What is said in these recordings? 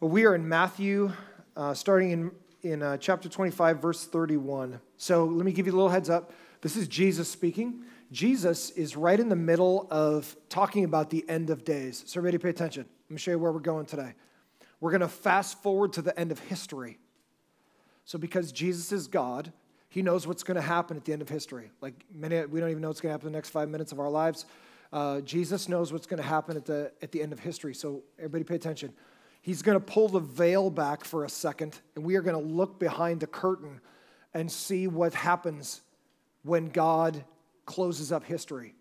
Well, we are in Matthew, uh, starting in, in uh, chapter 25, verse 31. So let me give you a little heads up. This is Jesus speaking. Jesus is right in the middle of talking about the end of days. So, everybody pay attention. Let me show you where we're going today. We're going to fast forward to the end of history. So, because Jesus is God, he knows what's going to happen at the end of history. Like many, we don't even know what's going to happen in the next five minutes of our lives. Uh, Jesus knows what's going to happen at the, at the end of history. So, everybody pay attention. He's going to pull the veil back for a second, and we are going to look behind the curtain and see what happens when God closes up history.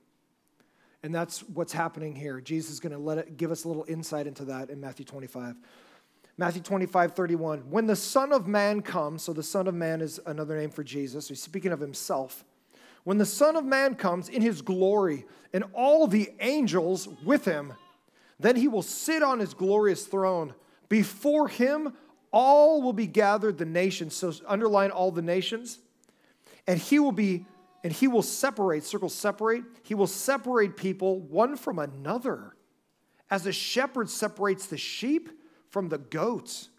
And that's what's happening here. Jesus is going to let it give us a little insight into that in Matthew 25. Matthew 25, 31. When the Son of Man comes, so the Son of Man is another name for Jesus, he's speaking of himself. When the Son of Man comes in his glory and all the angels with him, then he will sit on his glorious throne. Before him, all will be gathered, the nations. So underline all the nations. And he will be, and he will separate, circle separate, he will separate people one from another. As a shepherd separates the sheep from the goats.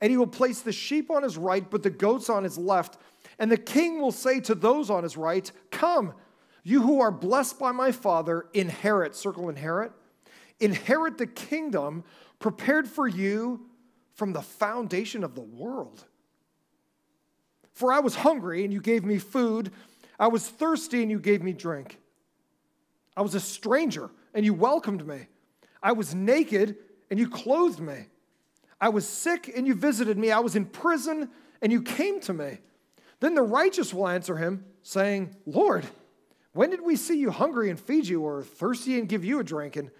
And he will place the sheep on his right, but the goats on his left. And the king will say to those on his right, Come, you who are blessed by my father, inherit, circle inherit, inherit the kingdom prepared for you from the foundation of the world. For I was hungry, and you gave me food. I was thirsty, and you gave me drink. I was a stranger, and you welcomed me. I was naked, and you clothed me. I was sick and you visited me. I was in prison and you came to me. Then the righteous will answer him, saying, Lord, when did we see you hungry and feed you, or thirsty and give you a drink? And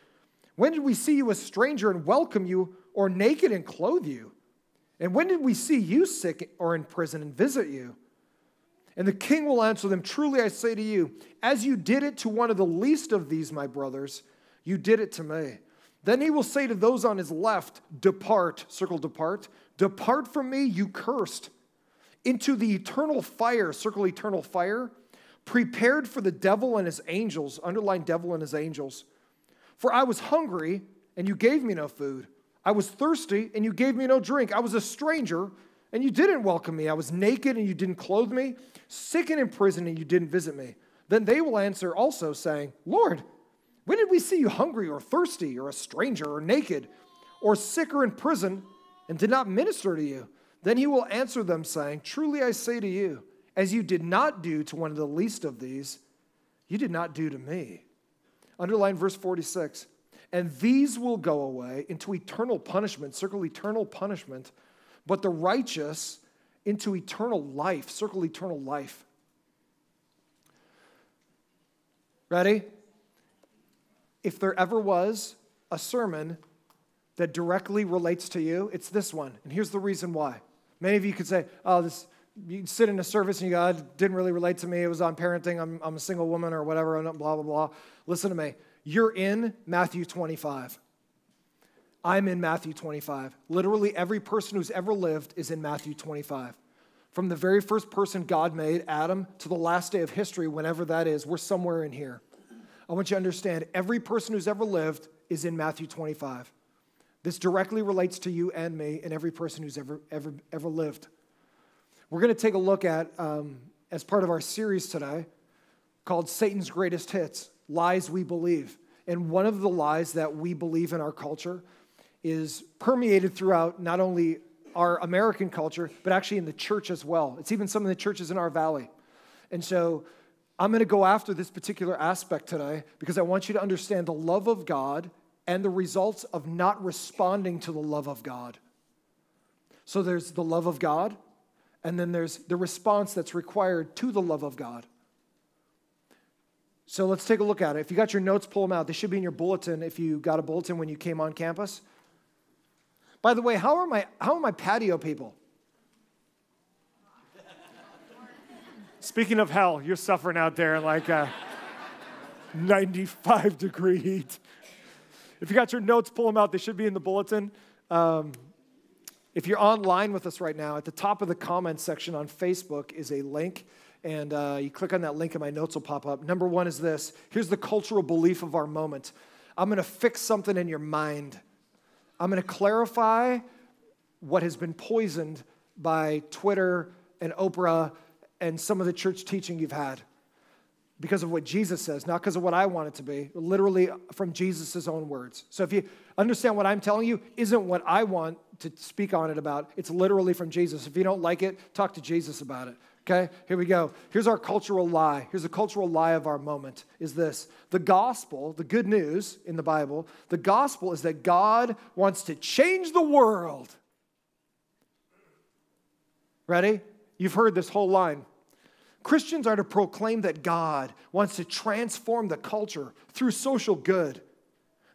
when did we see you a stranger and welcome you, or naked and clothe you? And when did we see you sick or in prison and visit you? And the king will answer them, Truly I say to you, as you did it to one of the least of these, my brothers, you did it to me. Then he will say to those on his left, Depart, circle depart, depart from me, you cursed, into the eternal fire, circle eternal fire, prepared for the devil and his angels, underline devil and his angels. For I was hungry, and you gave me no food. I was thirsty, and you gave me no drink. I was a stranger, and you didn't welcome me. I was naked, and you didn't clothe me, sick and in prison, and you didn't visit me. Then they will answer also, saying, Lord, when did we see you hungry or thirsty or a stranger or naked or sick or in prison and did not minister to you? Then he will answer them, saying, Truly I say to you, as you did not do to one of the least of these, you did not do to me. Underline verse 46. And these will go away into eternal punishment, circle eternal punishment, but the righteous into eternal life, circle eternal life. Ready? if there ever was a sermon that directly relates to you, it's this one. And here's the reason why. Many of you could say, oh, this, you sit in a service and you go, didn't really relate to me. It was on parenting. I'm, I'm a single woman or whatever, and blah, blah, blah. Listen to me. You're in Matthew 25. I'm in Matthew 25. Literally, every person who's ever lived is in Matthew 25. From the very first person God made, Adam, to the last day of history, whenever that is, we're somewhere in here. I want you to understand every person who's ever lived is in Matthew 25. This directly relates to you and me and every person who's ever, ever, ever lived. We're going to take a look at, um, as part of our series today, called Satan's Greatest Hits Lies We Believe. And one of the lies that we believe in our culture is permeated throughout not only our American culture, but actually in the church as well. It's even some of the churches in our valley. And so I'm going to go after this particular aspect today because I want you to understand the love of God and the results of not responding to the love of God. So there's the love of God, and then there's the response that's required to the love of God. So let's take a look at it. If you got your notes, pull them out. They should be in your bulletin if you got a bulletin when you came on campus. By the way, how are my, how are my patio people? Speaking of hell, you're suffering out there like a 95 degree heat. If you got your notes, pull them out. They should be in the bulletin. Um, if you're online with us right now, at the top of the comments section on Facebook is a link, and uh, you click on that link, and my notes will pop up. Number one is this here's the cultural belief of our moment I'm going to fix something in your mind. I'm going to clarify what has been poisoned by Twitter and Oprah and some of the church teaching you've had because of what Jesus says, not because of what I want it to be, literally from Jesus' own words. So if you understand what I'm telling you isn't what I want to speak on it about, it's literally from Jesus. If you don't like it, talk to Jesus about it. Okay, here we go. Here's our cultural lie. Here's a cultural lie of our moment is this. The gospel, the good news in the Bible, the gospel is that God wants to change the world. Ready? You've heard this whole line. Christians are to proclaim that God wants to transform the culture through social good.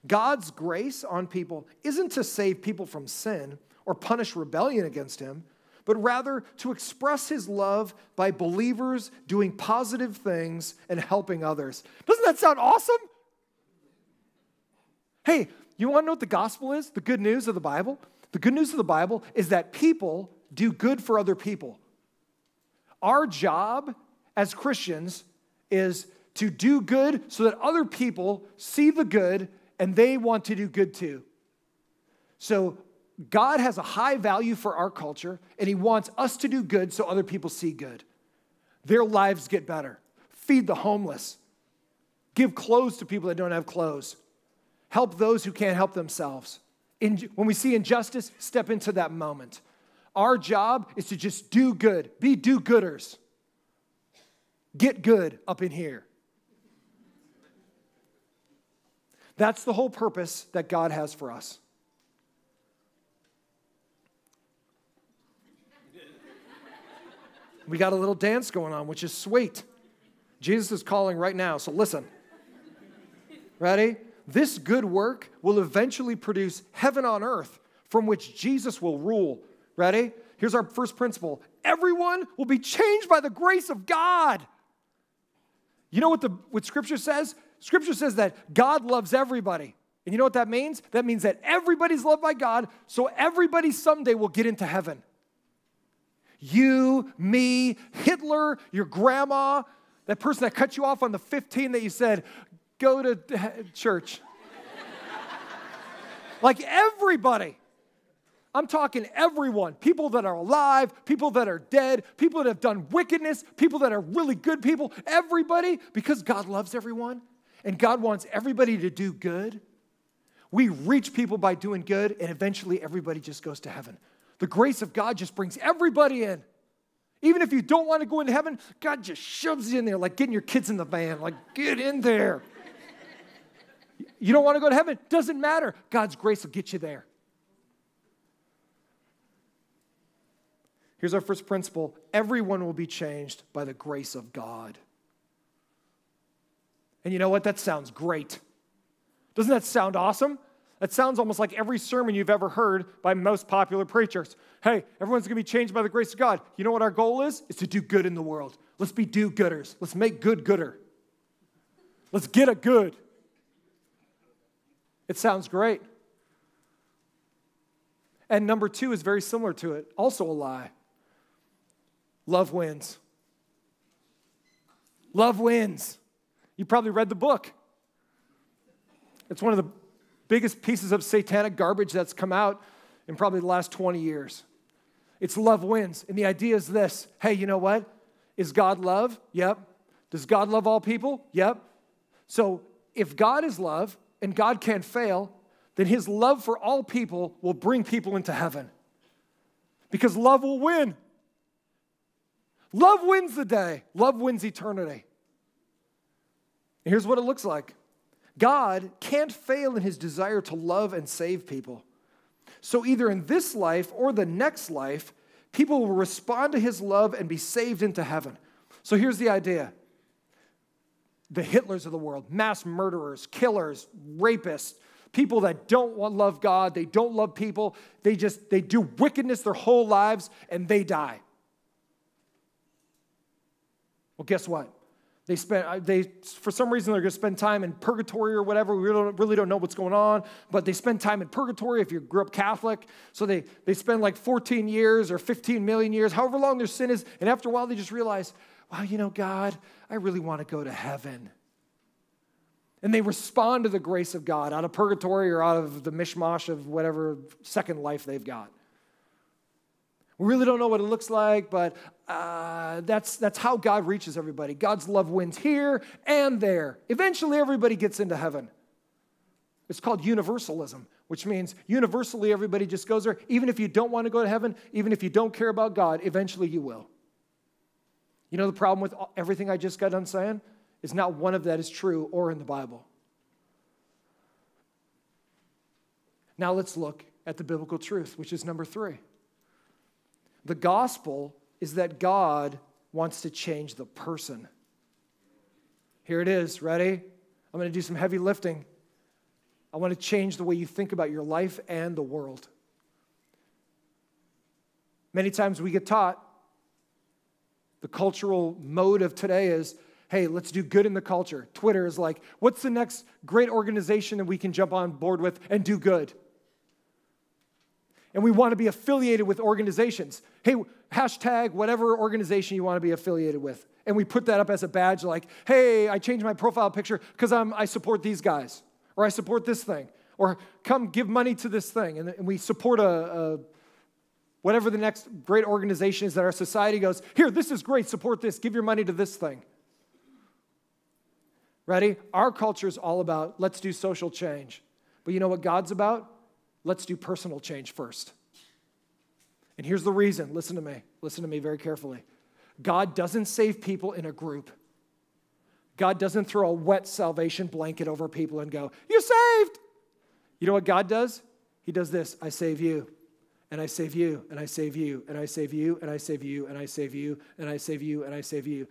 God's grace on people isn't to save people from sin or punish rebellion against Him, but rather to express His love by believers doing positive things and helping others. Doesn't that sound awesome? Hey, you want to know what the gospel is? The good news of the Bible? The good news of the Bible is that people do good for other people. Our job as Christians is to do good so that other people see the good and they want to do good too. So, God has a high value for our culture and He wants us to do good so other people see good. Their lives get better. Feed the homeless. Give clothes to people that don't have clothes. Help those who can't help themselves. In, when we see injustice, step into that moment. Our job is to just do good, be do gooders. Get good up in here. That's the whole purpose that God has for us. We got a little dance going on, which is sweet. Jesus is calling right now, so listen. Ready? This good work will eventually produce heaven on earth from which Jesus will rule. Ready? Here's our first principle everyone will be changed by the grace of God. You know what, the, what Scripture says? Scripture says that God loves everybody. And you know what that means? That means that everybody's loved by God, so everybody someday will get into heaven. You, me, Hitler, your grandma, that person that cut you off on the 15 that you said, go to church. like everybody. I'm talking everyone people that are alive, people that are dead, people that have done wickedness, people that are really good people, everybody, because God loves everyone and God wants everybody to do good. We reach people by doing good, and eventually everybody just goes to heaven. The grace of God just brings everybody in. Even if you don't want to go into heaven, God just shoves you in there, like getting your kids in the van, like, get in there. you don't want to go to heaven? Doesn't matter. God's grace will get you there. Here's our first principle everyone will be changed by the grace of God. And you know what? That sounds great. Doesn't that sound awesome? That sounds almost like every sermon you've ever heard by most popular preachers. Hey, everyone's gonna be changed by the grace of God. You know what our goal is? Is to do good in the world. Let's be do gooders. Let's make good gooder. Let's get a good. It sounds great. And number two is very similar to it, also a lie. Love wins. Love wins. You probably read the book. It's one of the biggest pieces of satanic garbage that's come out in probably the last 20 years. It's love wins. And the idea is this hey, you know what? Is God love? Yep. Does God love all people? Yep. So if God is love and God can't fail, then his love for all people will bring people into heaven. Because love will win. Love wins the day, love wins eternity. Here's what it looks like God can't fail in his desire to love and save people. So, either in this life or the next life, people will respond to his love and be saved into heaven. So, here's the idea the Hitlers of the world, mass murderers, killers, rapists, people that don't love God, they don't love people, they just they do wickedness their whole lives and they die. Well, guess what? They spend, uh, they, for some reason, they're going to spend time in purgatory or whatever. We really don't, really don't know what's going on, but they spend time in purgatory if you grew up Catholic. So they, they spend like 14 years or 15 million years, however long their sin is. And after a while, they just realize, wow, you know, God, I really want to go to heaven. And they respond to the grace of God out of purgatory or out of the mishmash of whatever second life they've got. We really don't know what it looks like, but uh, that's, that's how God reaches everybody. God's love wins here and there. Eventually, everybody gets into heaven. It's called universalism, which means universally everybody just goes there. Even if you don't want to go to heaven, even if you don't care about God, eventually you will. You know the problem with everything I just got done saying? Is not one of that is true or in the Bible. Now let's look at the biblical truth, which is number three. The gospel is that God wants to change the person. Here it is. Ready? I'm going to do some heavy lifting. I want to change the way you think about your life and the world. Many times we get taught the cultural mode of today is hey, let's do good in the culture. Twitter is like, what's the next great organization that we can jump on board with and do good? And we want to be affiliated with organizations. Hey, hashtag whatever organization you want to be affiliated with. And we put that up as a badge like, hey, I changed my profile picture because I support these guys, or I support this thing, or come give money to this thing. And, and we support a, a whatever the next great organization is that our society goes, here, this is great, support this, give your money to this thing. Ready? Our culture is all about let's do social change. But you know what God's about? Let's do personal change first. And here's the reason listen to me, listen to me very carefully. God doesn't save people in a group. God doesn't throw a wet salvation blanket over people and go, You're saved. You know what God does? He does this I save you, and I save you, and I save you, and I save you, and I save you, and I save you, and I save you, and I save you.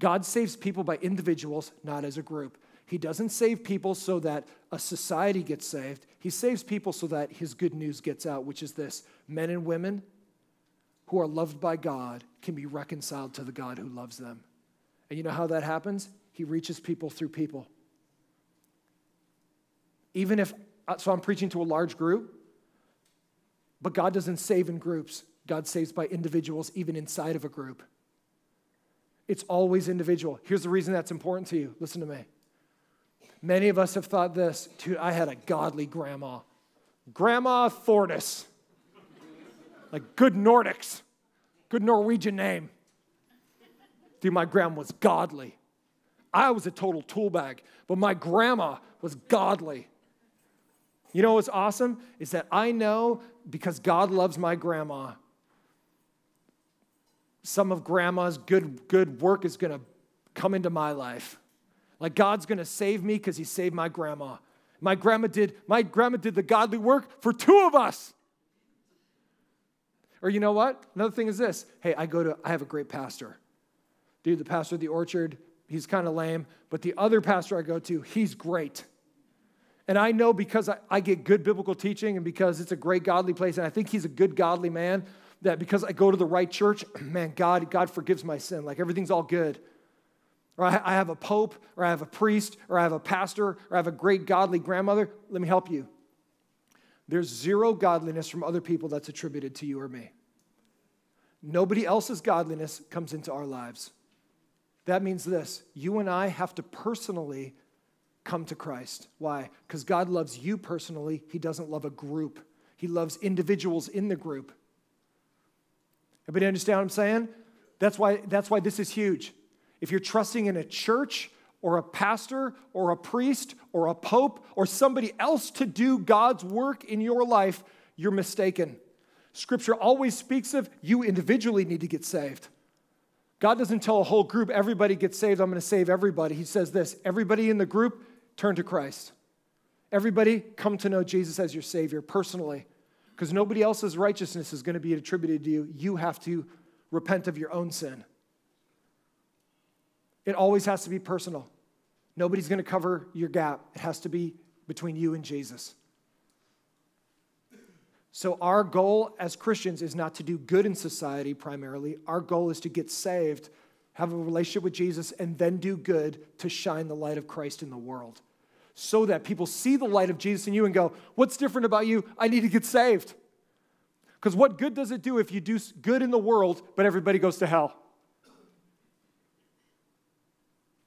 God saves people by individuals, not as a group. He doesn't save people so that a society gets saved. He saves people so that his good news gets out, which is this men and women who are loved by God can be reconciled to the God who loves them. And you know how that happens? He reaches people through people. Even if, uh, so I'm preaching to a large group, but God doesn't save in groups. God saves by individuals, even inside of a group. It's always individual. Here's the reason that's important to you. Listen to me. Many of us have thought this, dude, I had a godly grandma. Grandma Thordis. Like good Nordics, good Norwegian name. Dude, my grandma was godly. I was a total tool bag, but my grandma was godly. You know what's awesome? Is that I know because God loves my grandma, some of grandma's good, good work is gonna come into my life. Like God's gonna save me because he saved my grandma. My grandma did, my grandma did the godly work for two of us. Or you know what? Another thing is this. Hey, I go to, I have a great pastor. Dude, the pastor of the orchard, he's kind of lame, but the other pastor I go to, he's great. And I know because I, I, get good biblical teaching and because it's a great godly place, and I think he's a good godly man, that because I go to the right church, man, God, God forgives my sin. Like everything's all good or I have a pope, or I have a priest, or I have a pastor, or I have a great godly grandmother, let me help you. There's zero godliness from other people that's attributed to you or me. Nobody else's godliness comes into our lives. That means this you and I have to personally come to Christ. Why? Because God loves you personally, He doesn't love a group, He loves individuals in the group. Everybody understand what I'm saying? That's why, that's why this is huge. If you're trusting in a church or a pastor or a priest or a pope or somebody else to do God's work in your life, you're mistaken. Scripture always speaks of you individually need to get saved. God doesn't tell a whole group, everybody gets saved, I'm going to save everybody. He says this everybody in the group, turn to Christ. Everybody, come to know Jesus as your Savior personally, because nobody else's righteousness is going to be attributed to you. You have to repent of your own sin. It always has to be personal. Nobody's going to cover your gap. It has to be between you and Jesus. So, our goal as Christians is not to do good in society primarily. Our goal is to get saved, have a relationship with Jesus, and then do good to shine the light of Christ in the world. So that people see the light of Jesus in you and go, What's different about you? I need to get saved. Because what good does it do if you do good in the world, but everybody goes to hell?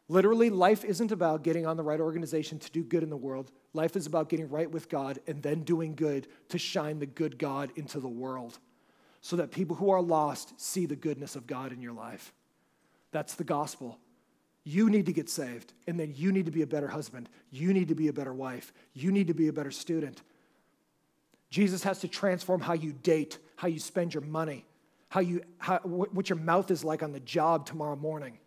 Literally, life isn't about getting on the right organization to do good in the world. Life is about getting right with God and then doing good to shine the good God into the world so that people who are lost see the goodness of God in your life. That's the gospel. You need to get saved, and then you need to be a better husband. You need to be a better wife. You need to be a better student. Jesus has to transform how you date, how you spend your money, how you, how, what your mouth is like on the job tomorrow morning.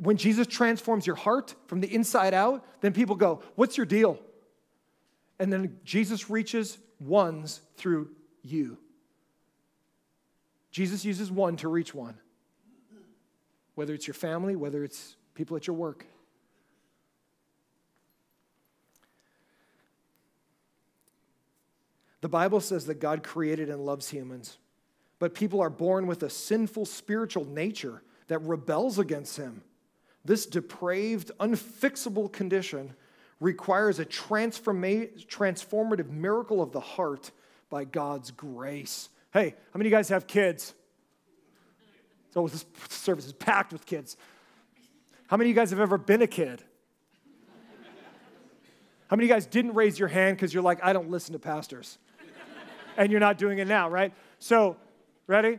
When Jesus transforms your heart from the inside out, then people go, What's your deal? And then Jesus reaches ones through you. Jesus uses one to reach one, whether it's your family, whether it's people at your work. The Bible says that God created and loves humans, but people are born with a sinful spiritual nature that rebels against Him. This depraved, unfixable condition requires a transforma- transformative miracle of the heart by God's grace. Hey, how many of you guys have kids? So this service is packed with kids. How many of you guys have ever been a kid? How many of you guys didn't raise your hand because you're like, I don't listen to pastors? and you're not doing it now, right? So, ready?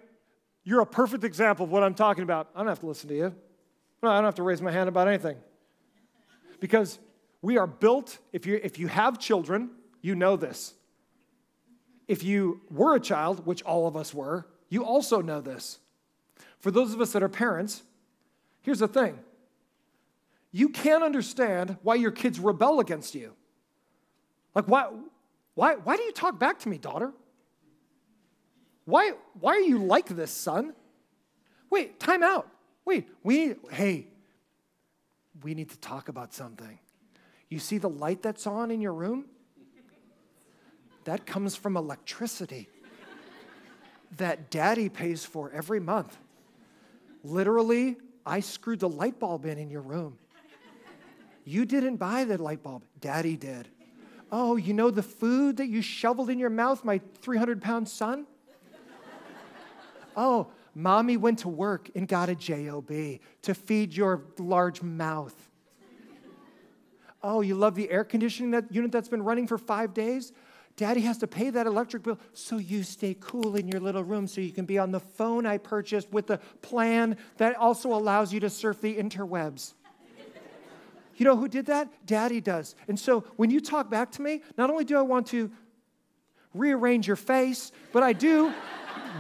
You're a perfect example of what I'm talking about. I don't have to listen to you. No, I don't have to raise my hand about anything. Because we are built, if you, if you have children, you know this. If you were a child, which all of us were, you also know this. For those of us that are parents, here's the thing you can't understand why your kids rebel against you. Like, why, why, why do you talk back to me, daughter? Why, why are you like this, son? Wait, time out. Wait, we, hey, we need to talk about something. You see the light that's on in your room? That comes from electricity that daddy pays for every month. Literally, I screwed the light bulb in in your room. You didn't buy the light bulb, daddy did. Oh, you know the food that you shoveled in your mouth, my 300 pound son? Oh, mommy went to work and got a job to feed your large mouth. Oh, you love the air conditioning that unit that's been running for five days? Daddy has to pay that electric bill so you stay cool in your little room so you can be on the phone I purchased with the plan that also allows you to surf the interwebs. You know who did that? Daddy does. And so when you talk back to me, not only do I want to rearrange your face, but I do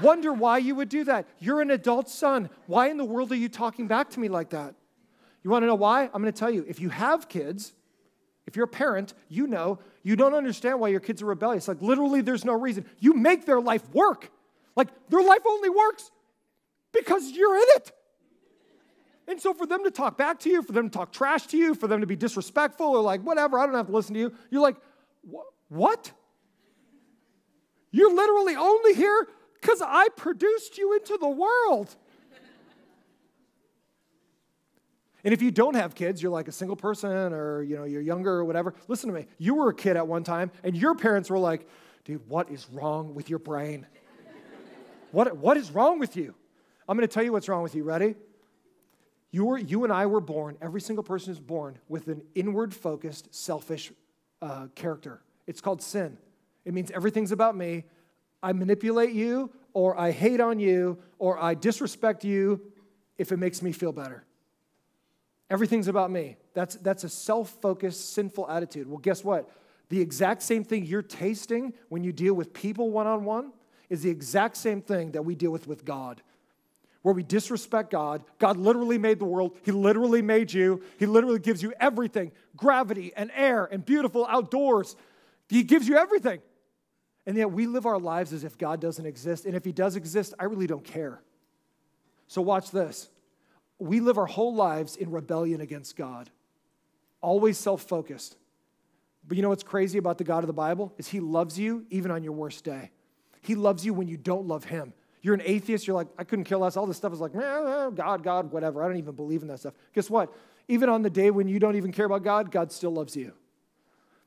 wonder why you would do that. You're an adult son. Why in the world are you talking back to me like that? You want to know why? I'm going to tell you. If you have kids, if you're a parent, you know you don't understand why your kids are rebellious. Like, literally, there's no reason. You make their life work. Like, their life only works because you're in it. And so, for them to talk back to you, for them to talk trash to you, for them to be disrespectful or like, whatever, I don't have to listen to you, you're like, what? You're literally only here because I produced you into the world. And if you don't have kids, you're like a single person or you know, you're younger or whatever, listen to me. You were a kid at one time and your parents were like, dude, what is wrong with your brain? what, what is wrong with you? I'm going to tell you what's wrong with you. Ready? You, were, you and I were born, every single person is born with an inward focused, selfish uh, character. It's called sin. It means everything's about me. I manipulate you, or I hate on you, or I disrespect you if it makes me feel better. Everything's about me. That's, that's a self focused, sinful attitude. Well, guess what? The exact same thing you're tasting when you deal with people one on one is the exact same thing that we deal with with God. Where we disrespect God. God literally made the world. He literally made you. He literally gives you everything gravity and air and beautiful outdoors. He gives you everything. And yet we live our lives as if God doesn't exist. And if He does exist, I really don't care. So watch this we live our whole lives in rebellion against God, always self focused. But you know what's crazy about the God of the Bible? Is He loves you even on your worst day. He loves you when you don't love Him. You're an atheist, you're like, I couldn't care less. All this stuff is like, God, God, whatever. I don't even believe in that stuff. Guess what? Even on the day when you don't even care about God, God still loves you.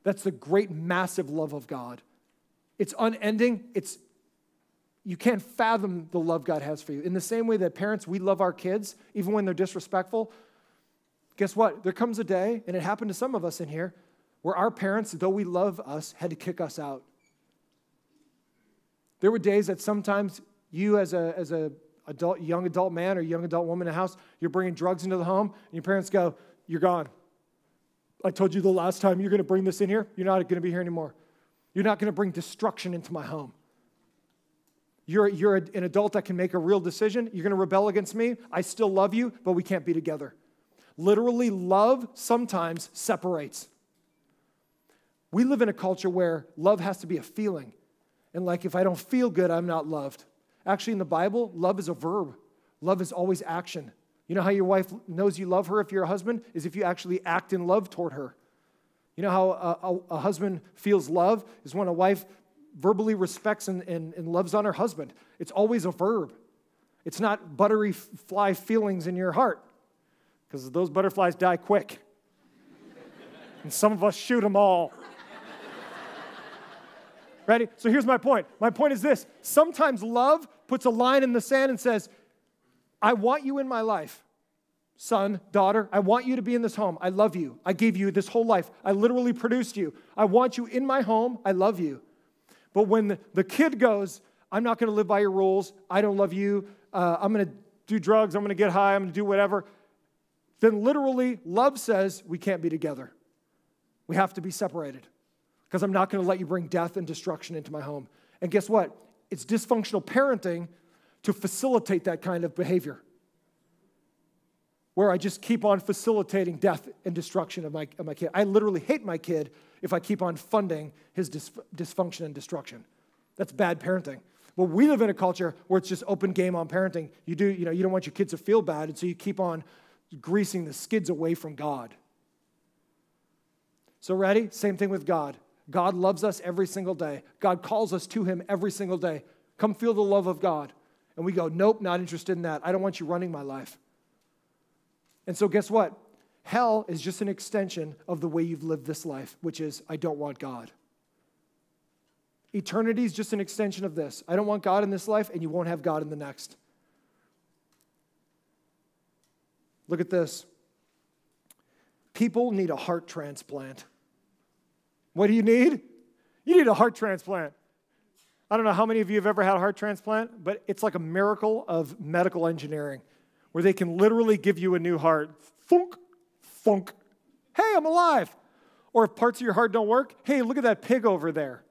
That's the great, massive love of God. It's unending, it's you can't fathom the love God has for you. In the same way that parents, we love our kids, even when they're disrespectful. Guess what? There comes a day, and it happened to some of us in here, where our parents, though we love us, had to kick us out. There were days that sometimes you, as a, as a adult, young adult man or young adult woman in the house, you're bringing drugs into the home, and your parents go, You're gone. I told you the last time you're going to bring this in here. You're not going to be here anymore. You're not going to bring destruction into my home. You're, you're an adult that can make a real decision. You're going to rebel against me. I still love you, but we can't be together. Literally, love sometimes separates. We live in a culture where love has to be a feeling. And like, if I don't feel good, I'm not loved. Actually, in the Bible, love is a verb, love is always action. You know how your wife knows you love her if you're a husband? Is if you actually act in love toward her. You know how a, a, a husband feels love? Is when a wife verbally respects and, and, and loves on her husband. It's always a verb. It's not buttery fly feelings in your heart, because those butterflies die quick. and some of us shoot them all. Ready? So here's my point. My point is this sometimes love puts a line in the sand and says, I want you in my life. Son, daughter, I want you to be in this home. I love you. I gave you this whole life. I literally produced you. I want you in my home. I love you. But when the kid goes, I'm not going to live by your rules. I don't love you. Uh, I'm going to do drugs. I'm going to get high. I'm going to do whatever. Then literally, love says we can't be together. We have to be separated because I'm not going to let you bring death and destruction into my home. And guess what? It's dysfunctional parenting to facilitate that kind of behavior where I just keep on facilitating death and destruction of my, of my kid. I literally hate my kid if I keep on funding his dis- dysfunction and destruction. That's bad parenting. Well, we live in a culture where it's just open game on parenting. You do, you know, you don't want your kids to feel bad, and so you keep on greasing the skids away from God. So, ready? Same thing with God. God loves us every single day. God calls us to Him every single day. Come feel the love of God. And we go, Nope, not interested in that. I don't want you running my life. And so, guess what? Hell is just an extension of the way you've lived this life, which is, I don't want God. Eternity is just an extension of this. I don't want God in this life, and you won't have God in the next. Look at this. People need a heart transplant. What do you need? You need a heart transplant. I don't know how many of you have ever had a heart transplant, but it's like a miracle of medical engineering where they can literally give you a new heart. Funk, funk. Hey, I'm alive. Or if parts of your heart don't work, hey, look at that pig over there.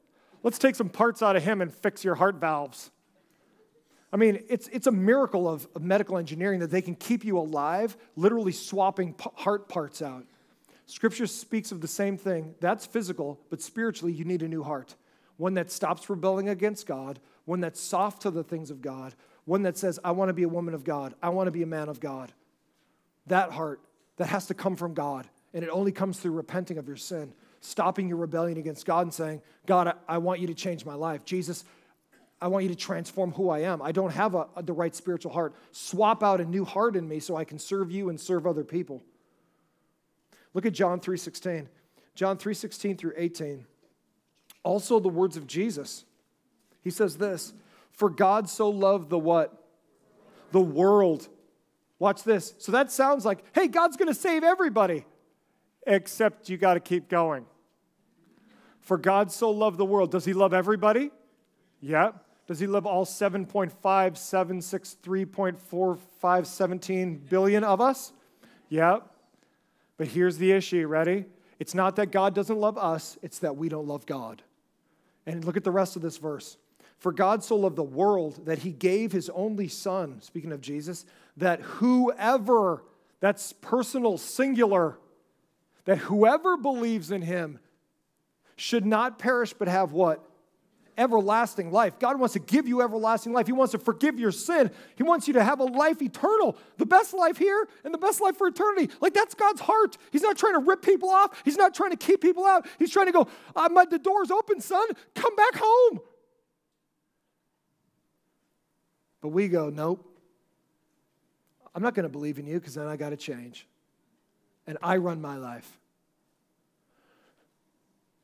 Let's take some parts out of him and fix your heart valves. I mean, it's, it's a miracle of, of medical engineering that they can keep you alive, literally swapping heart parts out. Scripture speaks of the same thing. That's physical, but spiritually, you need a new heart. One that stops rebelling against God, one that's soft to the things of God, one that says, I want to be a woman of God, I want to be a man of God. That heart, that has to come from God. And it only comes through repenting of your sin, stopping your rebellion against God and saying, God, I, I want you to change my life. Jesus, I want you to transform who I am. I don't have a, a, the right spiritual heart. Swap out a new heart in me so I can serve you and serve other people. Look at John 3:16. John 3:16 through 18. Also the words of Jesus. He says this, for God so loved the what? The world. Watch this. So that sounds like, hey, God's going to save everybody. Except you got to keep going. For God so loved the world. Does he love everybody? Yeah. Does he love all 7.5763.4517 billion of us? Yeah. But here's the issue, ready? It's not that God doesn't love us, it's that we don't love God. And look at the rest of this verse. For God so loved the world that he gave his only son, speaking of Jesus, that whoever, that's personal, singular, that whoever believes in him should not perish but have what? everlasting life. God wants to give you everlasting life. He wants to forgive your sin. He wants you to have a life eternal, the best life here and the best life for eternity. Like that's God's heart. He's not trying to rip people off, He's not trying to keep people out. He's trying to go, uh, my, the door's open, son. Come back home. But we go, nope. I'm not going to believe in you because then I got to change. And I run my life.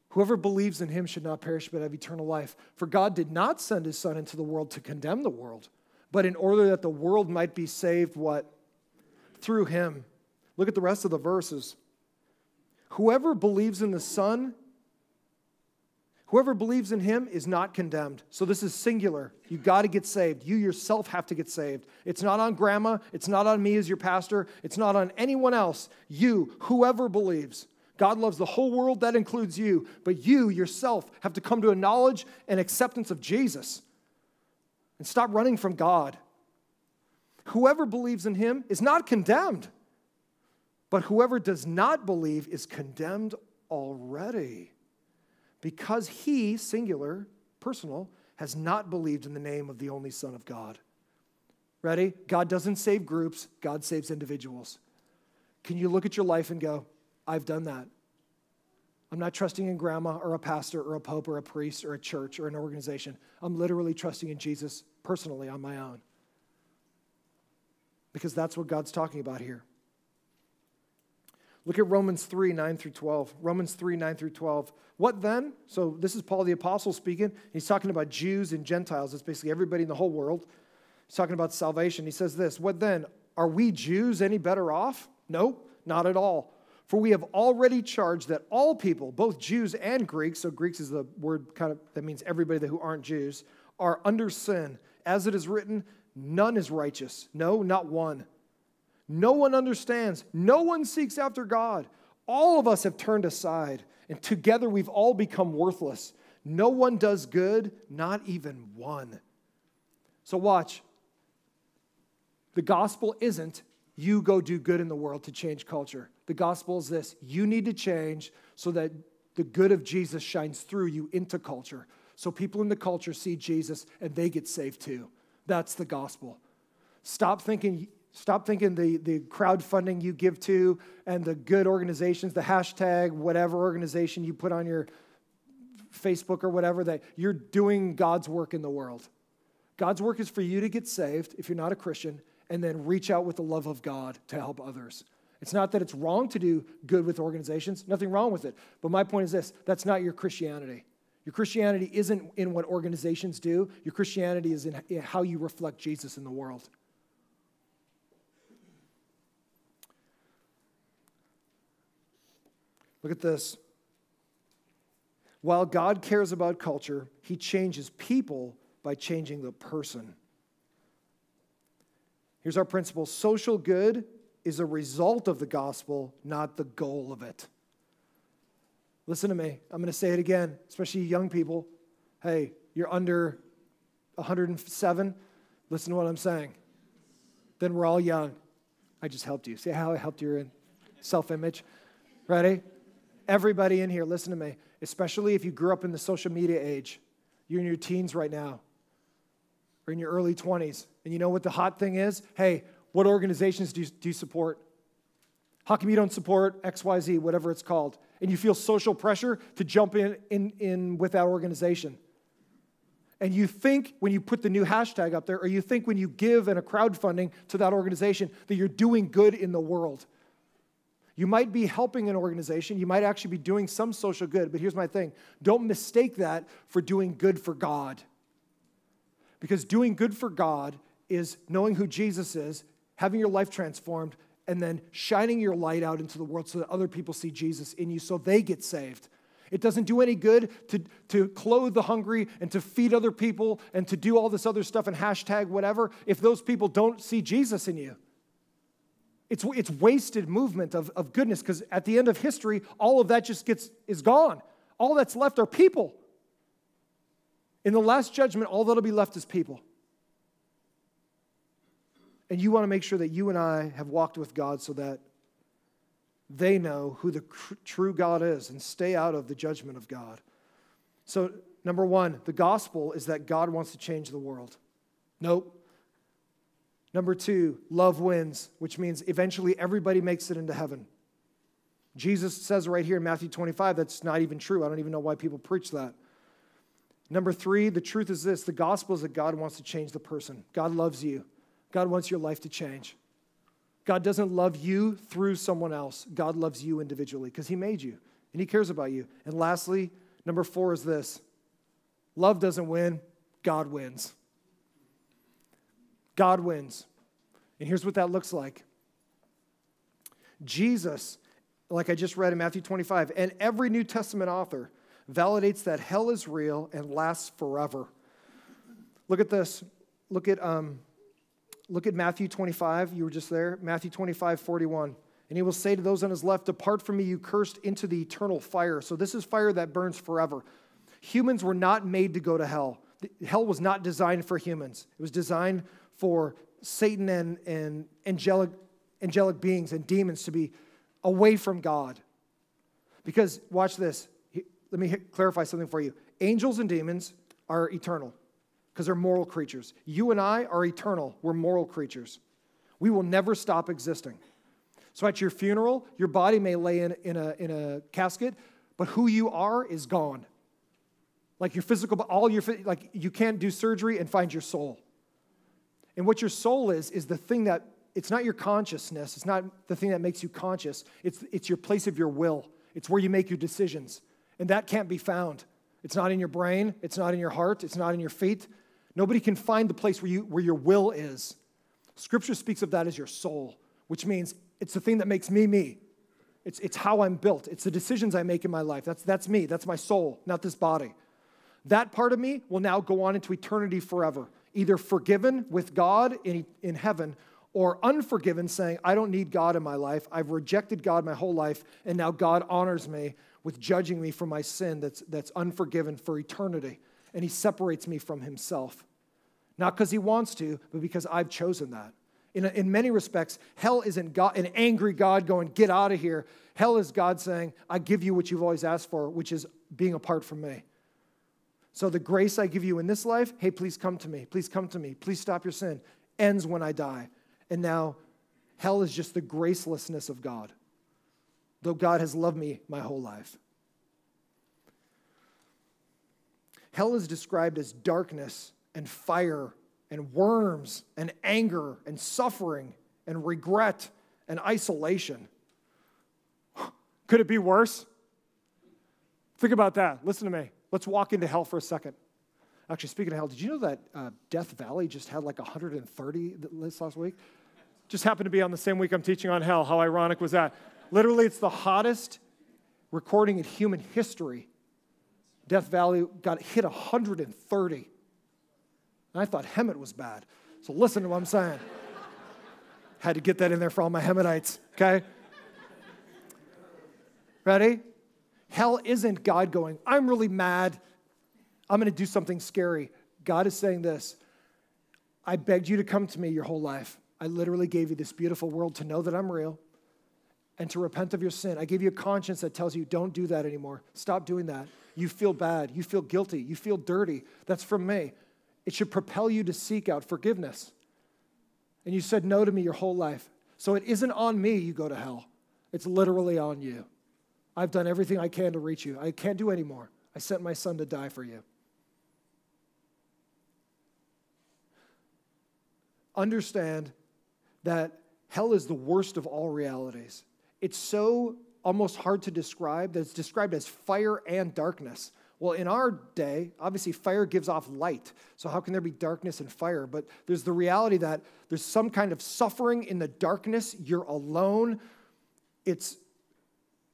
Whoever believes in him should not perish but have eternal life. For God did not send his Son into the world to condemn the world, but in order that the world might be saved, what? Through him. Look at the rest of the verses. Whoever believes in the Son, whoever believes in him is not condemned. So this is singular. You got to get saved. You yourself have to get saved. It's not on grandma, it's not on me as your pastor, it's not on anyone else. You, whoever believes. God loves the whole world, that includes you. But you yourself have to come to a knowledge and acceptance of Jesus and stop running from God. Whoever believes in him is not condemned, but whoever does not believe is condemned already because he, singular, personal, has not believed in the name of the only Son of God. Ready? God doesn't save groups, God saves individuals. Can you look at your life and go, I've done that? I'm not trusting in grandma or a pastor or a pope or a priest or a church or an organization. I'm literally trusting in Jesus personally on my own. Because that's what God's talking about here. Look at Romans 3 9 through 12. Romans 3 9 through 12. What then? So, this is Paul the Apostle speaking. He's talking about Jews and Gentiles. It's basically everybody in the whole world. He's talking about salvation. He says this What then? Are we Jews any better off? No, not at all. For we have already charged that all people, both Jews and Greeks, so Greeks is the word kind of that means everybody who aren't Jews, are under sin. As it is written, none is righteous. No, not one. No one understands. No one seeks after God. All of us have turned aside, and together we've all become worthless. No one does good, not even one. So, watch. The gospel isn't you go do good in the world to change culture. The gospel is this you need to change so that the good of Jesus shines through you into culture. So people in the culture see Jesus and they get saved too. That's the gospel. Stop thinking Stop thinking the, the crowdfunding you give to and the good organizations, the hashtag, whatever organization you put on your Facebook or whatever, that you're doing God's work in the world. God's work is for you to get saved if you're not a Christian and then reach out with the love of God to help others. It's not that it's wrong to do good with organizations, nothing wrong with it. But my point is this that's not your Christianity. Your Christianity isn't in what organizations do, your Christianity is in how you reflect Jesus in the world. Look at this. While God cares about culture, he changes people by changing the person. Here's our principle social good is a result of the gospel, not the goal of it. Listen to me. I'm going to say it again, especially young people. Hey, you're under 107. Listen to what I'm saying. Then we're all young. I just helped you. See how I helped your self image? Ready? Everybody in here, listen to me, especially if you grew up in the social media age. You're in your teens right now, or in your early 20s. And you know what the hot thing is? Hey, what organizations do you, do you support? How come you don't support XYZ, whatever it's called? And you feel social pressure to jump in, in, in with that organization. And you think when you put the new hashtag up there, or you think when you give in a crowdfunding to that organization that you're doing good in the world. You might be helping an organization, you might actually be doing some social good, but here's my thing don't mistake that for doing good for God. Because doing good for God is knowing who Jesus is, having your life transformed, and then shining your light out into the world so that other people see Jesus in you so they get saved. It doesn't do any good to, to clothe the hungry and to feed other people and to do all this other stuff and hashtag whatever if those people don't see Jesus in you. It's, it's wasted movement of, of goodness because at the end of history, all of that just gets is gone. All that's left are people. In the last judgment, all that'll be left is people. And you want to make sure that you and I have walked with God so that they know who the true God is and stay out of the judgment of God. So, number one, the gospel is that God wants to change the world. Nope. Number two, love wins, which means eventually everybody makes it into heaven. Jesus says right here in Matthew 25 that's not even true. I don't even know why people preach that. Number three, the truth is this the gospel is that God wants to change the person. God loves you, God wants your life to change. God doesn't love you through someone else. God loves you individually because He made you and He cares about you. And lastly, number four is this love doesn't win, God wins. God wins. And here's what that looks like Jesus, like I just read in Matthew 25, and every New Testament author validates that hell is real and lasts forever. Look at this. Look at, um, look at Matthew 25. You were just there. Matthew 25, 41. And he will say to those on his left, Depart from me, you cursed, into the eternal fire. So this is fire that burns forever. Humans were not made to go to hell. Hell was not designed for humans, it was designed for Satan and, and angelic, angelic beings and demons to be away from God. Because, watch this. Let me clarify something for you. Angels and demons are eternal because they're moral creatures. You and I are eternal. We're moral creatures. We will never stop existing. So at your funeral, your body may lay in, in, a, in a casket, but who you are is gone. Like your physical, all your, like you can't do surgery and find your soul. And what your soul is, is the thing that, it's not your consciousness, it's not the thing that makes you conscious, it's, it's your place of your will. It's where you make your decisions. And that can't be found. It's not in your brain, it's not in your heart, it's not in your feet. Nobody can find the place where, you, where your will is. Scripture speaks of that as your soul, which means it's the thing that makes me me. It's, it's how I'm built. It's the decisions I make in my life. That's, that's me. That's my soul, not this body. That part of me will now go on into eternity forever, either forgiven with God in, in heaven or unforgiven, saying, I don't need God in my life. I've rejected God my whole life, and now God honors me with judging me for my sin that's, that's unforgiven for eternity. And he separates me from himself. Not because he wants to, but because I've chosen that. In, in many respects, hell isn't God, an angry God going, get out of here. Hell is God saying, I give you what you've always asked for, which is being apart from me. So the grace I give you in this life, hey, please come to me. Please come to me. Please stop your sin, ends when I die. And now hell is just the gracelessness of God, though God has loved me my whole life. Hell is described as darkness and fire and worms and anger and suffering and regret and isolation. Could it be worse? Think about that. Listen to me. Let's walk into hell for a second. Actually, speaking of hell, did you know that uh, Death Valley just had like 130 this last week? Just happened to be on the same week I'm teaching on hell. How ironic was that? Literally, it's the hottest recording in human history. Death Valley got hit 130. And I thought Hemet was bad. So listen to what I'm saying. Had to get that in there for all my Hemetites, okay? Ready? Hell isn't God going, I'm really mad. I'm going to do something scary. God is saying this I begged you to come to me your whole life. I literally gave you this beautiful world to know that I'm real and to repent of your sin. I gave you a conscience that tells you don't do that anymore. Stop doing that. You feel bad. You feel guilty. You feel dirty. That's from me. It should propel you to seek out forgiveness. And you said no to me your whole life. So it isn't on me you go to hell, it's literally on you. I've done everything I can to reach you. I can't do any more. I sent my son to die for you. Understand that hell is the worst of all realities. It's so almost hard to describe that it's described as fire and darkness. Well, in our day, obviously fire gives off light. So how can there be darkness and fire? But there's the reality that there's some kind of suffering in the darkness. You're alone. It's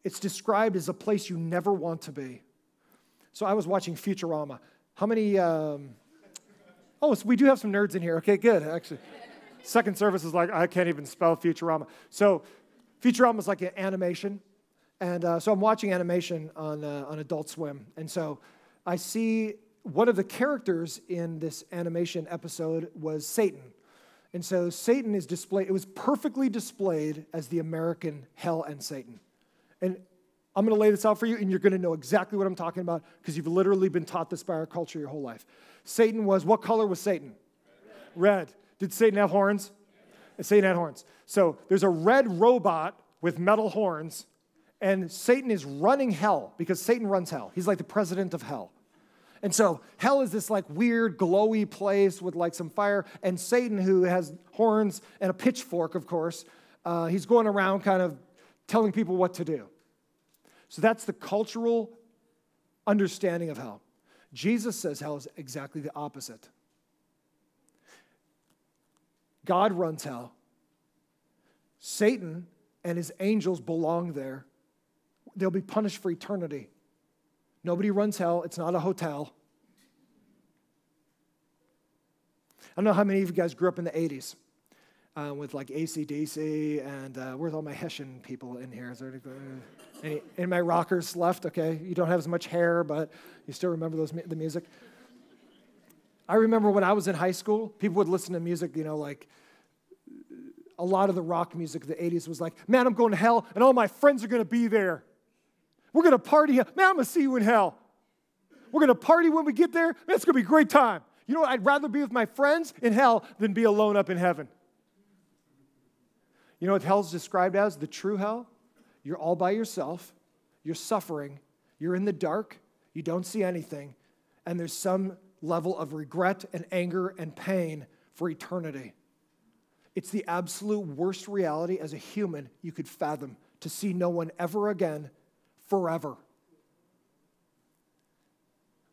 it's described as a place you never want to be. So I was watching Futurama. How many? Um, oh, so we do have some nerds in here. Okay, good. Actually, second service is like I can't even spell Futurama. So Futurama is like an animation, and uh, so I'm watching animation on uh, on Adult Swim, and so I see one of the characters in this animation episode was Satan. And so Satan is displayed, it was perfectly displayed as the American hell and Satan. And I'm going to lay this out for you, and you're going to know exactly what I'm talking about because you've literally been taught this by our culture your whole life. Satan was, what color was Satan? Red. red. Did Satan have horns? Yes. Satan had horns. So there's a red robot with metal horns, and Satan is running hell because Satan runs hell. He's like the president of hell. And so hell is this like weird, glowy place with like some fire, and Satan, who has horns and a pitchfork, of course, uh, he's going around kind of telling people what to do. So that's the cultural understanding of hell. Jesus says hell is exactly the opposite. God runs hell. Satan and his angels belong there. They'll be punished for eternity. Nobody runs hell, it's not a hotel. I don't know how many of you guys grew up in the 80s uh, with like ACDC and uh, where's all my Hessian people in here? Is there any, any, my rockers left? Okay, you don't have as much hair, but you still remember those the music. I remember when I was in high school, people would listen to music, you know, like a lot of the rock music of the 80s was like, man, I'm going to hell and all my friends are going to be there. We're going to party. Man, I'm going to see you in hell. We're going to party when we get there. Man, it's going to be a great time. You know? I'd rather be with my friends in hell than be alone up in heaven. You know what hell's described as? The true hell? You're all by yourself, you're suffering, you're in the dark, you don't see anything, and there's some level of regret and anger and pain for eternity. It's the absolute worst reality as a human you could fathom to see no one ever again forever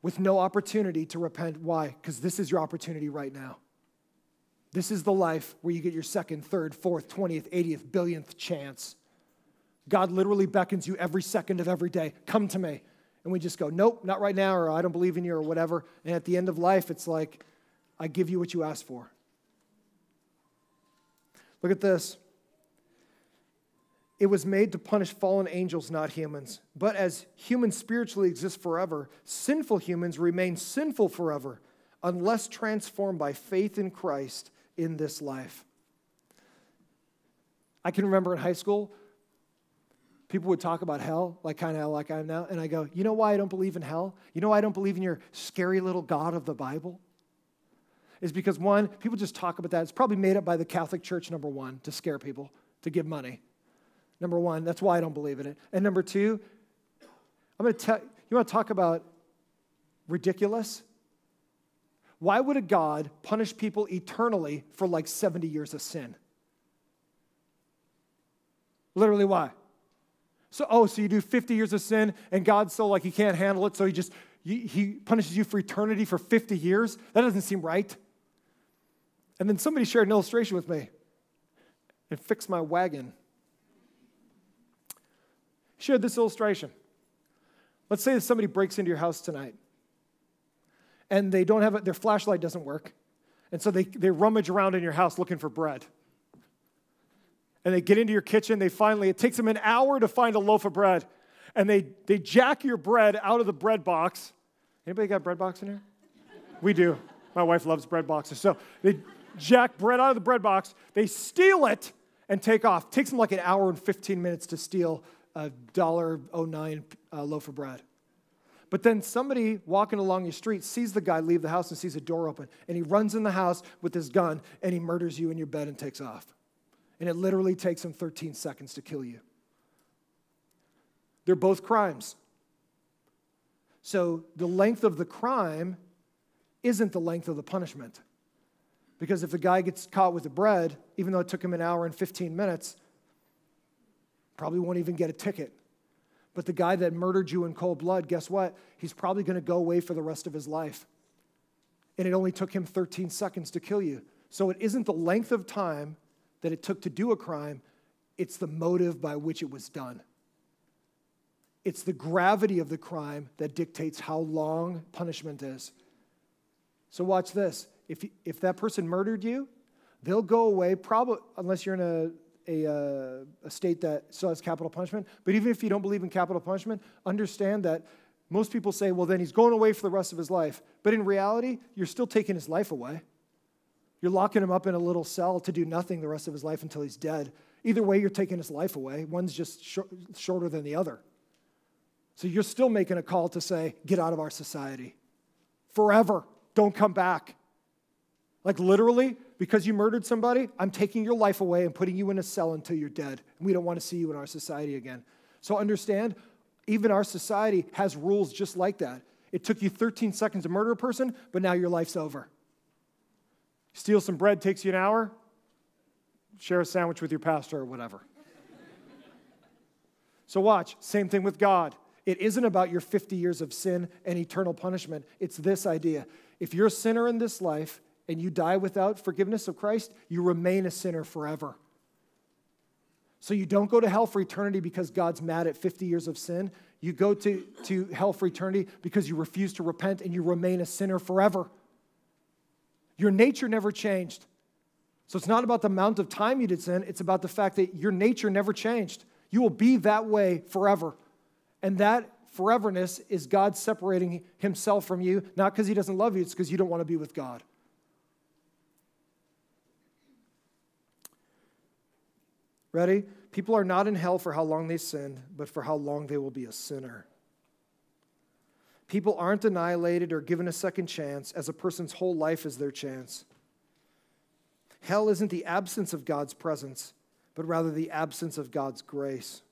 with no opportunity to repent. Why? Because this is your opportunity right now. This is the life where you get your second, third, fourth, 20th, 80th, billionth chance. God literally beckons you every second of every day come to me. And we just go, nope, not right now, or I don't believe in you, or whatever. And at the end of life, it's like, I give you what you asked for. Look at this. It was made to punish fallen angels, not humans. But as humans spiritually exist forever, sinful humans remain sinful forever unless transformed by faith in Christ in this life. I can remember in high school, people would talk about hell, like kind of like I am now, and I go, You know why I don't believe in hell? You know why I don't believe in your scary little God of the Bible? Is because one, people just talk about that. It's probably made up by the Catholic Church, number one, to scare people, to give money. Number one, that's why I don't believe in it. And number two, I'm going to tell you want to talk about ridiculous? Why would a God punish people eternally for like 70 years of sin? Literally, why? So, oh, so you do 50 years of sin and God's so like he can't handle it, so he just he, he punishes you for eternity for 50 years? That doesn't seem right. And then somebody shared an illustration with me and fixed my wagon shared this illustration. Let's say that somebody breaks into your house tonight and they don't have a, their flashlight doesn't work. And so they, they rummage around in your house looking for bread. And they get into your kitchen, they finally, it takes them an hour to find a loaf of bread. And they, they jack your bread out of the bread box. Anybody got bread box in here? we do. My wife loves bread boxes. So they jack bread out of the bread box, they steal it and take off. It takes them like an hour and 15 minutes to steal a dollar oh nine uh, loaf of bread. But then somebody walking along your street sees the guy leave the house and sees a door open, and he runs in the house with his gun and he murders you in your bed and takes off. And it literally takes him 13 seconds to kill you. They're both crimes. So the length of the crime isn't the length of the punishment. Because if the guy gets caught with the bread, even though it took him an hour and 15 minutes, Probably won't even get a ticket. But the guy that murdered you in cold blood, guess what? He's probably going to go away for the rest of his life. And it only took him 13 seconds to kill you. So it isn't the length of time that it took to do a crime, it's the motive by which it was done. It's the gravity of the crime that dictates how long punishment is. So watch this. If, if that person murdered you, they'll go away, probably, unless you're in a a, uh, a state that still has capital punishment. But even if you don't believe in capital punishment, understand that most people say, well, then he's going away for the rest of his life. But in reality, you're still taking his life away. You're locking him up in a little cell to do nothing the rest of his life until he's dead. Either way, you're taking his life away. One's just sh- shorter than the other. So you're still making a call to say, get out of our society. Forever. Don't come back. Like literally, because you murdered somebody, I'm taking your life away and putting you in a cell until you're dead. We don't want to see you in our society again. So understand, even our society has rules just like that. It took you 13 seconds to murder a person, but now your life's over. Steal some bread takes you an hour, share a sandwich with your pastor or whatever. so, watch, same thing with God. It isn't about your 50 years of sin and eternal punishment. It's this idea. If you're a sinner in this life and you die without forgiveness of Christ, you remain a sinner forever. So you don't go to hell for eternity because God's mad at 50 years of sin. You go to, to hell for eternity because you refuse to repent and you remain a sinner forever. Your nature never changed. So it's not about the amount of time you did sin, it's about the fact that your nature never changed. You will be that way forever. And that foreverness is God separating himself from you, not because he doesn't love you, it's because you don't want to be with God. Ready? People are not in hell for how long they sinned, but for how long they will be a sinner. People aren't annihilated or given a second chance as a person's whole life is their chance. Hell isn't the absence of God's presence, but rather the absence of God's grace.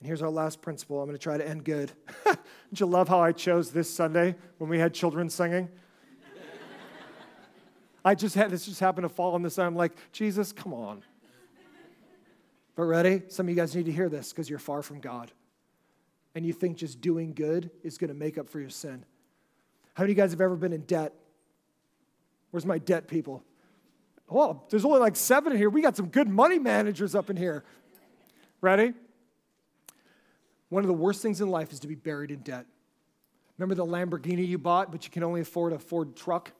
And here's our last principle. I'm going to try to end good. Don't you love how I chose this Sunday when we had children singing? I just had this just happened to fall on this. I'm like, Jesus, come on. But ready? Some of you guys need to hear this because you're far from God. And you think just doing good is going to make up for your sin. How many of you guys have ever been in debt? Where's my debt people? Oh, there's only like seven in here. We got some good money managers up in here. Ready? One of the worst things in life is to be buried in debt. Remember the Lamborghini you bought, but you can only afford a Ford truck?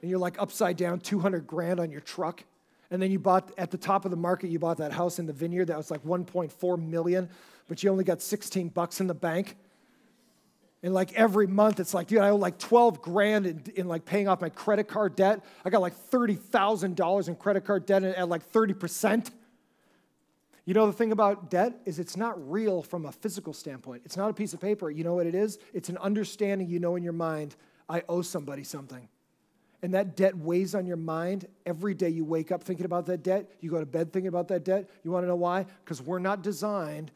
And you're like upside down 200 grand on your truck? And then you bought at the top of the market, you bought that house in the vineyard that was like 1.4 million, but you only got 16 bucks in the bank. And like every month, it's like, dude, I owe like 12 grand in, in like paying off my credit card debt. I got like $30,000 in credit card debt at like 30%. You know, the thing about debt is it's not real from a physical standpoint. It's not a piece of paper. You know what it is? It's an understanding you know in your mind, I owe somebody something and that debt weighs on your mind every day you wake up thinking about that debt, you go to bed thinking about that debt. You want to know why? Because we're not designed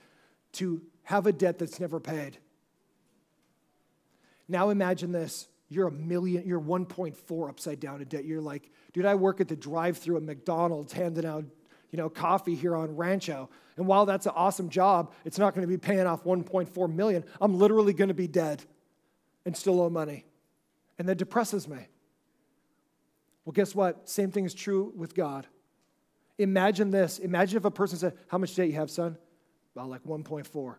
to have a debt that's never paid. Now imagine this. You're a million, you're 1.4 upside down in debt. You're like, dude, I work at the drive-through at McDonald's handing out, you know, coffee here on Rancho. And while that's an awesome job, it's not going to be paying off 1.4 million. I'm literally going to be dead and still owe money. And that depresses me. Well, guess what? Same thing is true with God. Imagine this. Imagine if a person said, How much debt you have, son? About like 1.4.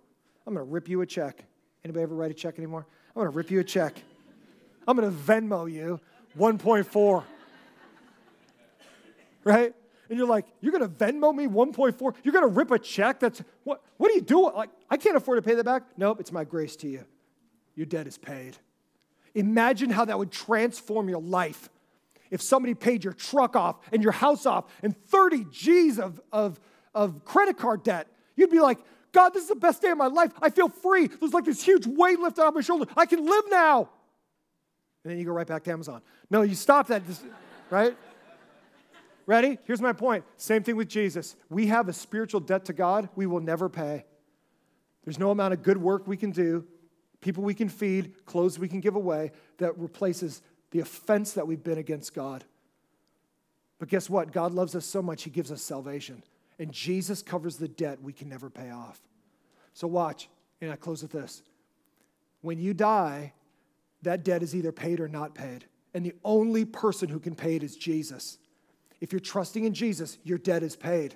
I'm going to rip you a check. Anybody ever write a check anymore? I'm going to rip you a check. I'm going to Venmo you 1.4. Right? And you're like, you're going to Venmo me 1.4? You're going to rip a check? That's what what are you doing? Like, I can't afford to pay that back. Nope, it's my grace to you. Your debt is paid. Imagine how that would transform your life if somebody paid your truck off and your house off and 30 G's of, of, of credit card debt, you'd be like, God, this is the best day of my life. I feel free. There's like this huge weight lifted off my shoulder. I can live now. And then you go right back to Amazon. No, you stop that, right? Ready? Here's my point. Same thing with Jesus. We have a spiritual debt to God we will never pay. There's no amount of good work we can do, people we can feed, clothes we can give away that replaces the offense that we've been against God. But guess what? God loves us so much, He gives us salvation. And Jesus covers the debt we can never pay off. So watch, and I close with this. When you die, that debt is either paid or not paid. And the only person who can pay it is Jesus. If you're trusting in Jesus, your debt is paid.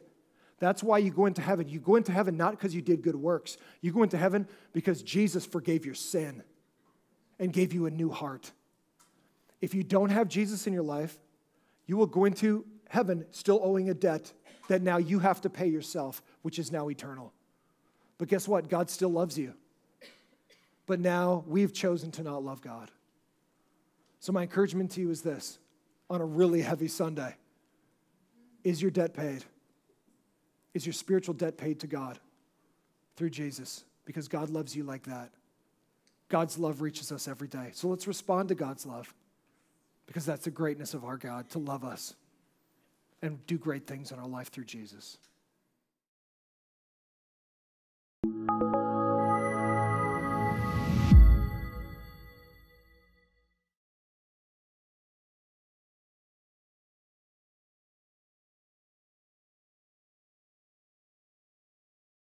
That's why you go into heaven. You go into heaven not because you did good works, you go into heaven because Jesus forgave your sin and gave you a new heart. If you don't have Jesus in your life, you will go into heaven still owing a debt that now you have to pay yourself, which is now eternal. But guess what? God still loves you. But now we've chosen to not love God. So, my encouragement to you is this on a really heavy Sunday Is your debt paid? Is your spiritual debt paid to God through Jesus? Because God loves you like that. God's love reaches us every day. So let's respond to God's love because that's the greatness of our God to love us and do great things in our life through Jesus.